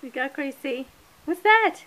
We got crazy. What's that?